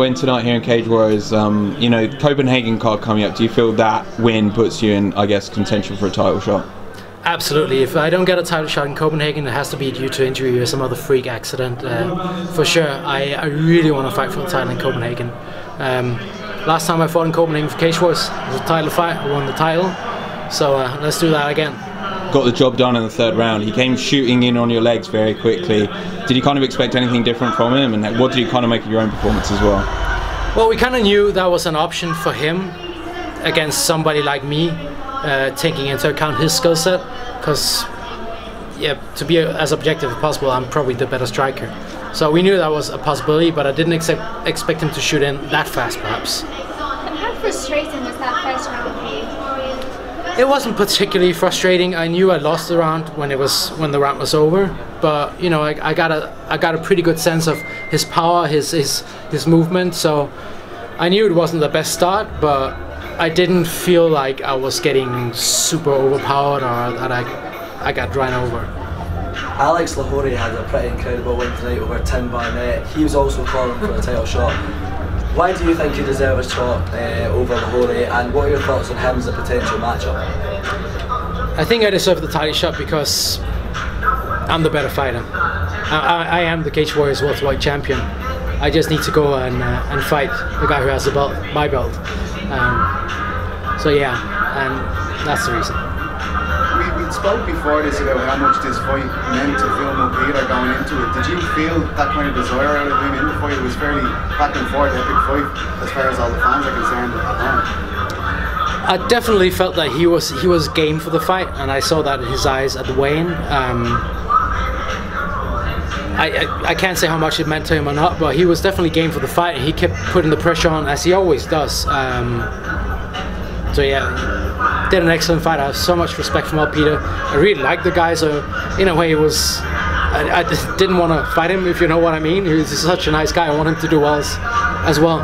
win tonight here in Cage Warriors. Um, you know, Copenhagen card coming up. Do you feel that win puts you in, I guess, contention for a title shot? Absolutely. If I don't get a title shot in Copenhagen, it has to be due to injury or some other freak accident. Uh, for sure, I, I really want to fight for the title in Copenhagen. Um, last time I fought in Copenhagen for Cage Wars it was a title fight. I won the title. So uh, let's do that again. Got the job done in the third round. He came shooting in on your legs very quickly. Did you kind of expect anything different from him? And what did you kind of make of your own performance as well? Well, we kind of knew that was an option for him against somebody like me uh, taking into account his skill set. Because, yeah, to be as objective as possible, I'm probably the better striker. So we knew that was a possibility, but I didn't expect expect him to shoot in that fast, perhaps. And how frustrating was that first round for you? It wasn't particularly frustrating. I knew I lost the round when it was when the round was over, but you know I, I got a I got a pretty good sense of his power, his his his movement. So I knew it wasn't the best start, but I didn't feel like I was getting super overpowered or that I, I got run over. Alex Lohore had a pretty incredible win tonight over Tim Barnett. He was also calling for a title shot. Why do you think he deserves a shot uh, over Lohore and what are your thoughts on him as a potential matchup? I think I deserve the title shot because I'm the better fighter. I, I, am the Cage Warriors welterweight champion. I just need to go and, uh, and fight the guy who has the belt, my belt. Um, so yeah, and that's the reason. Spoke before this about how much this fight meant to Phil Peter going into it. Did you feel that kind of desire out of him in the fight? It was fairly back and forth, epic fight, as far as all the fans are concerned at home. I definitely felt that he was he was game for the fight, and I saw that in his eyes at the weigh-in. Um, I, I, I, can't say how much it meant to him or not, but he was definitely game for the fight, and he kept putting the pressure on as he always does. Um, so yeah, did an excellent fight. I have so much respect for Mal Peter. I really like the guy. So in a way, it was. I, I didn't want to fight him, if you know what I mean. He was such a nice guy. I want him to do well as, as well.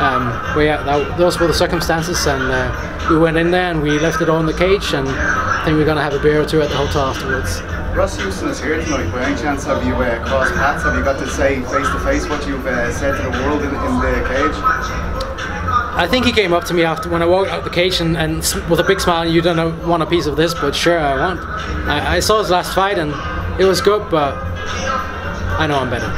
Um, but yeah, that, those were the circumstances, and uh, we went in there and we left it all in the cage, and I think we're gonna have a beer or two at the hotel afterwards. Ross Houston is here tonight. By any chance have you uh, crossed paths? Have you got to say face to face what you've uh, said to the world in, in the cage? I think he came up to me after when I walked out the cage and, and with a big smile. You don't want a piece of this, but sure, I want. I, I, saw his last fight and it was good, but I know I'm better.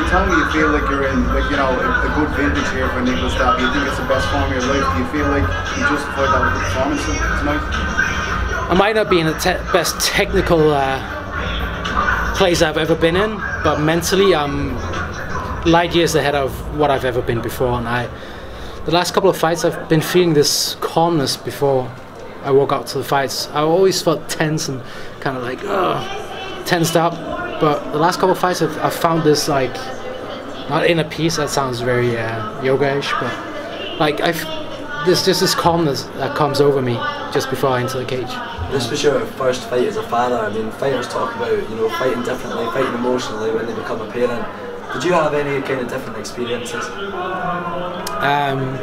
You tell me you feel like you're in, like you know, a, good vintage here for Nicolas Dalby. You think it's the best form of your life? Do you feel like you justified that with the performance tonight? I might not be in the te best technical uh, place I've ever been in, but mentally I'm light years ahead of what I've ever been before, and I the last couple of fights I've been feeling this calmness before I walk out to the fights. I always felt tense and kind of like ugh, tensed up. But the last couple of fights I've, I've found this like not inner peace. That sounds very uh, yoga-ish, but like I've there's just this calmness that comes over me just before I enter the cage. This was your first fight as a father. I mean, fighters talk about you know fighting differently, fighting emotionally when they become a parent. Did you have any kind of different experiences? Um,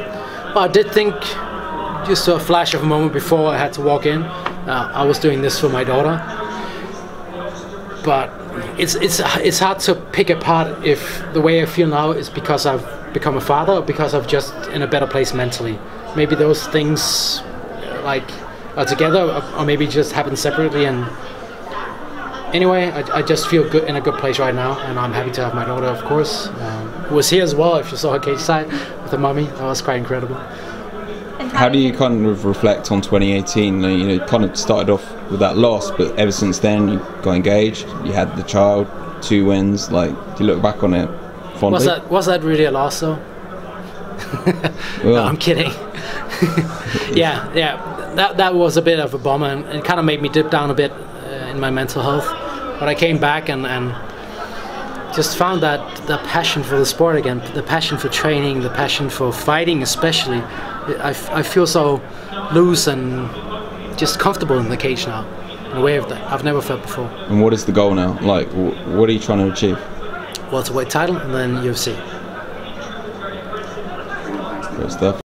well, I did think just a flash of a moment before I had to walk in. Uh, I was doing this for my daughter, but it's it's it's hard to pick apart if the way I feel now is because I've become a father or because I've just in a better place mentally. Maybe those things like are together, or maybe just happen separately and anyway, I, I, just feel good in a good place right now, and I'm happy to have my daughter, of course, um, who was here as well. If you saw her cage side with the mummy, that was quite incredible. How do you kind of reflect on 2018? You know, you kind of started off with that loss, but ever since then you got engaged, you had the child, two wins. Like, do you look back on it fondly? Was that was that really a loss though? well, no, I'm kidding. yeah, yeah, that that was a bit of a bummer, and it kind of made me dip down a bit in my mental health. But I came back and, and just found that the passion for the sport again, the passion for training, the passion for fighting, especially. I, I feel so loose and just comfortable in the cage now, in a way that I've never felt before. And what is the goal now? Like, what are you trying to achieve? Welterweight title and then UFC. Great stuff.